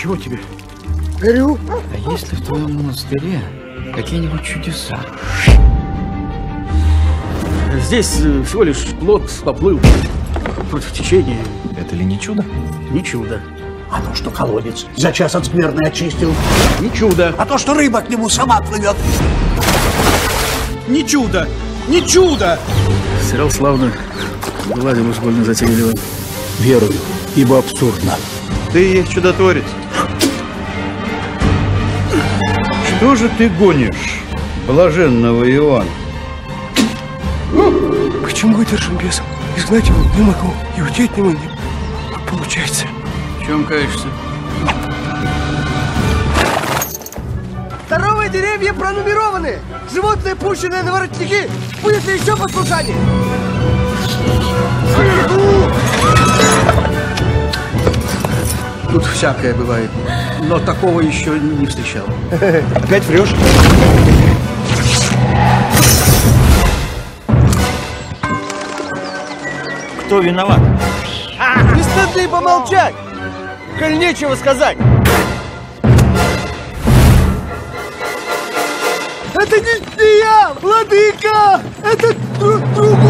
Чего тебе? Горю. А есть ли в твоем монастыре какие-нибудь чудеса? Здесь э, всего лишь плод поплыл против течения. Это ли не чудо? Не чудо. А то, что колодец за час от скверны очистил. Не чудо. А то, что рыба к нему сама плывет. Не чудо. Не чудо. Сериал славно. Гладил уж больно затейливо. Верую, ибо абсурдно. Ты есть чудотворец. Что же ты гонишь, блаженного Иоанна? Почему выдержим бесом? Изгнать его не могу, и уйти от него не получается. В чем каешься? Здоровые деревья пронумерованы! Животные, пущенные на воротники! Будет ли еще послушание? Тут всякое бывает. Но такого еще не встречал. Опять врешь? Кто виноват? Не стыдно ли помолчать? Коль нечего сказать. Это не, не я, владыка! Это дру- другой!